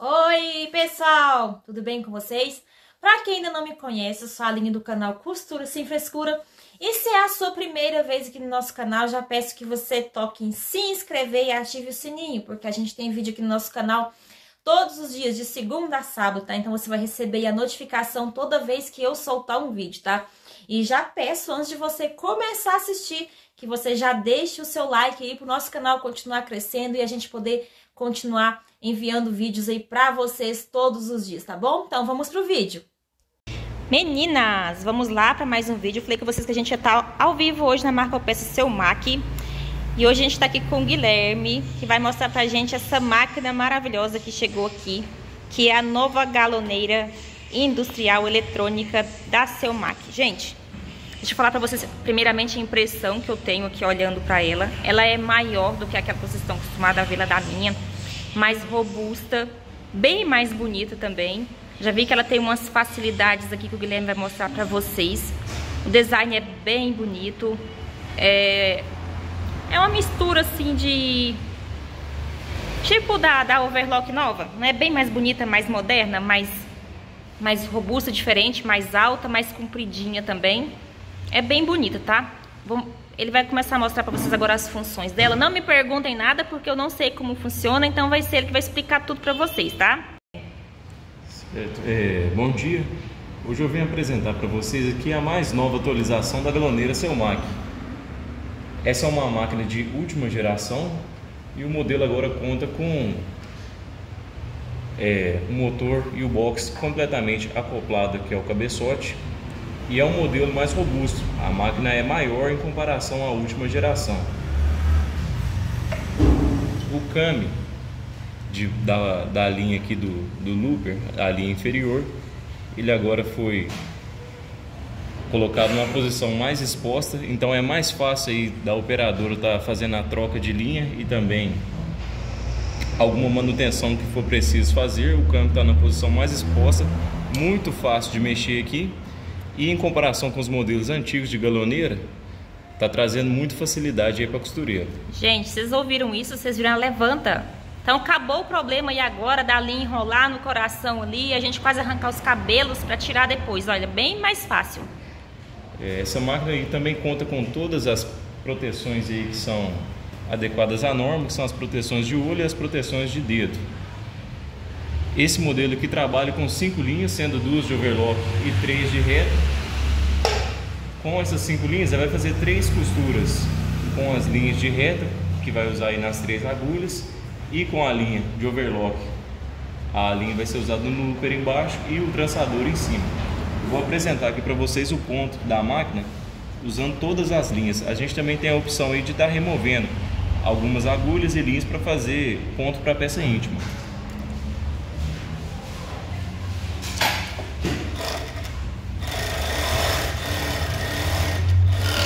Oi, pessoal! Tudo bem com vocês? Para quem ainda não me conhece, eu sou a Aline do canal Costura Sem Frescura. E se é a sua primeira vez aqui no nosso canal, já peço que você toque em se inscrever e ative o sininho, porque a gente tem vídeo aqui no nosso canal todos os dias, de segunda a sábado, tá? Então você vai receber a notificação toda vez que eu soltar um vídeo, tá? E já peço, antes de você começar a assistir, que você já deixe o seu like aí pro nosso canal continuar crescendo e a gente poder continuar enviando vídeos aí pra vocês todos os dias, tá bom? Então vamos pro vídeo. Meninas, vamos lá para mais um vídeo. Falei com vocês que a gente estar tá ao vivo hoje na marca Peça Seu Mac. E hoje a gente está aqui com o Guilherme, que vai mostrar pra gente essa máquina maravilhosa que chegou aqui, que é a nova galoneira industrial eletrônica da Seu Mac. Gente, deixa eu falar pra vocês primeiramente a impressão que eu tenho aqui olhando pra ela. Ela é maior do que aquela que vocês estão acostumados a ver lá da minha mais robusta, bem mais bonita também. Já vi que ela tem umas facilidades aqui que o Guilherme vai mostrar pra vocês. O design é bem bonito. É, é uma mistura assim de... Tipo da, da Overlock nova. Não é bem mais bonita, mais moderna, mais, mais robusta, diferente, mais alta, mais compridinha também. É bem bonita, tá? Vamos ele vai começar a mostrar para vocês agora as funções dela. Não me perguntem nada porque eu não sei como funciona, então vai ser ele que vai explicar tudo para vocês, tá? Certo. É, bom dia. Hoje eu venho apresentar para vocês aqui a mais nova atualização da galoneira Selmac. Essa é uma máquina de última geração e o modelo agora conta com é, o motor e o box completamente acoplado aqui ao cabeçote e é um modelo mais robusto. A máquina é maior em comparação à última geração. O came de, da, da linha aqui do, do looper, a linha inferior, ele agora foi colocado numa posição mais exposta, então é mais fácil aí da operadora estar tá fazendo a troca de linha e também alguma manutenção que for preciso fazer. O câmbio está na posição mais exposta, muito fácil de mexer aqui e em comparação com os modelos antigos de galoneira, tá trazendo muita facilidade aí para costureira. Gente, vocês ouviram isso? Vocês viram? Levanta. Então acabou o problema e agora da linha enrolar no coração ali, a gente quase arrancar os cabelos para tirar depois. Olha, bem mais fácil. É, essa máquina aí também conta com todas as proteções aí que são adequadas à norma, que são as proteções de olho e as proteções de dedo. Esse modelo aqui trabalha com cinco linhas, sendo duas de overlock e três de reta. Com essas cinco linhas, ela vai fazer três costuras com as linhas de reta, que vai usar aí nas três agulhas, e com a linha de overlock. A linha vai ser usada no looper embaixo e o trançador em cima. Eu vou apresentar aqui para vocês o ponto da máquina usando todas as linhas. A gente também tem a opção aí de estar tá removendo algumas agulhas e linhas para fazer ponto para peça íntima.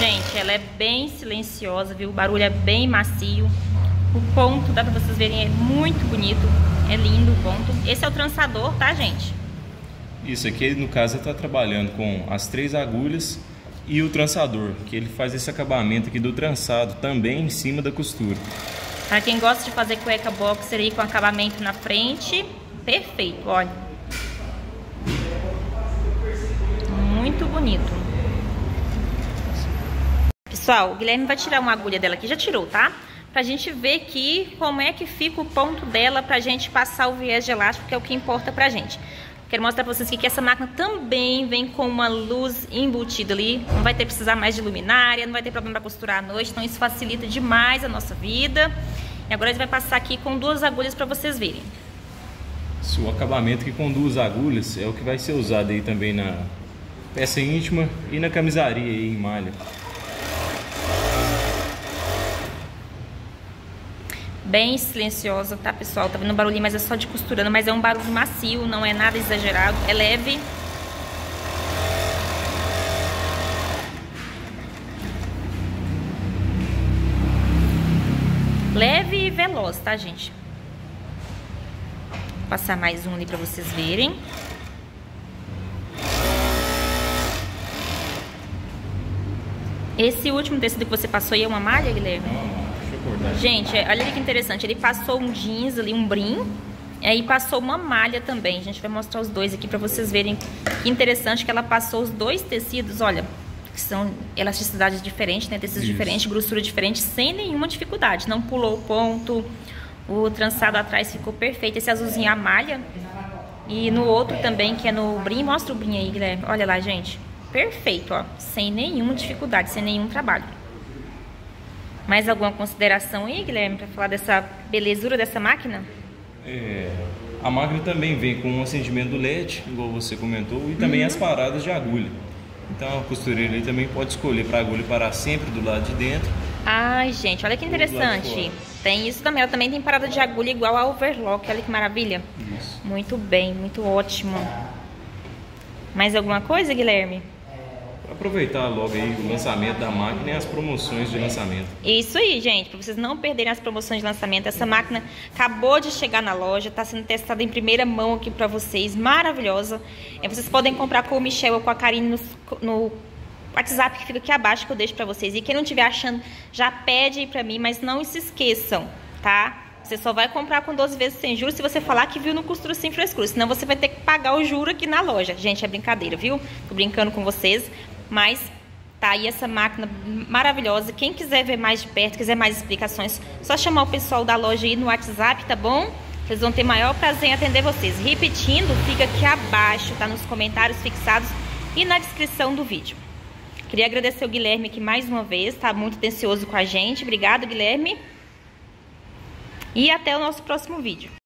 Gente, ela é bem silenciosa, viu? O barulho é bem macio. O ponto, dá pra vocês verem, é muito bonito. É lindo o ponto. Esse é o trançador, tá, gente? Isso aqui, no caso, ele tá trabalhando com as três agulhas e o trançador, que ele faz esse acabamento aqui do trançado também em cima da costura. Para quem gosta de fazer cueca boxer aí com acabamento na frente, perfeito, olha. Muito bonito. Pessoal, o Guilherme vai tirar uma agulha dela aqui, já tirou, tá? Pra gente ver aqui como é que fica o ponto dela pra gente passar o viés de elástico, que é o que importa pra gente. Quero mostrar pra vocês que essa máquina também vem com uma luz embutida ali. Não vai ter que precisar mais de luminária, não vai ter problema pra costurar à noite, então isso facilita demais a nossa vida. E agora a gente vai passar aqui com duas agulhas pra vocês verem. O acabamento que com duas agulhas é o que vai ser usado aí também na peça íntima e na camisaria aí em malha. Bem silenciosa, tá pessoal? Tá vendo barulhinho, mas é só de costurando, mas é um barulho macio, não é nada exagerado, é leve. Leve e veloz, tá, gente? Vou passar mais um ali pra vocês verem. Esse último tecido que você passou aí é uma malha, Guilherme? Gente, olha que interessante. Ele passou um jeans ali, um brim. E aí passou uma malha também. A gente vai mostrar os dois aqui para vocês verem que interessante que ela passou os dois tecidos, olha, que são elasticidades diferentes, né? Tecidos Isso. diferentes, grossura diferente, sem nenhuma dificuldade. Não pulou o ponto, o trançado atrás ficou perfeito. Esse azulzinho é a malha. E no outro também, que é no brim, mostra o brim aí, Guilherme. Olha lá, gente. Perfeito, ó. Sem nenhuma dificuldade, sem nenhum trabalho. Mais alguma consideração aí, Guilherme, para falar dessa belezura dessa máquina? É, a máquina também vem com um acendimento LED, igual você comentou, e também uhum. as paradas de agulha. Então a costureira aí também pode escolher para a agulha parar sempre do lado de dentro. Ai, gente, olha que interessante. Tem isso também. Ela também tem parada de agulha igual a overlock. Olha que maravilha. Isso. Muito bem, muito ótimo. Mais alguma coisa, Guilherme? Aproveitar logo aí o lançamento da máquina e as promoções de lançamento. Isso aí, gente, para vocês não perderem as promoções de lançamento. Essa máquina acabou de chegar na loja, está sendo testada em primeira mão aqui para vocês, maravilhosa. E vocês podem comprar com o Michel ou com a Karine no, no WhatsApp que fica aqui abaixo que eu deixo para vocês. E quem não estiver achando, já pede aí para mim, mas não se esqueçam, tá? Você só vai comprar com 12 vezes sem juros se você falar que viu no Costura Sem Frescura. Senão você vai ter que pagar o juro aqui na loja. Gente, é brincadeira, viu? Tô brincando com vocês. Mas tá aí essa máquina maravilhosa. Quem quiser ver mais de perto, quiser mais explicações, só chamar o pessoal da loja aí no WhatsApp, tá bom? Eles vão ter maior prazer em atender vocês. Repetindo, fica aqui abaixo, tá nos comentários fixados e na descrição do vídeo. Queria agradecer o Guilherme aqui mais uma vez, tá muito atencioso com a gente. Obrigado, Guilherme. E até o nosso próximo vídeo.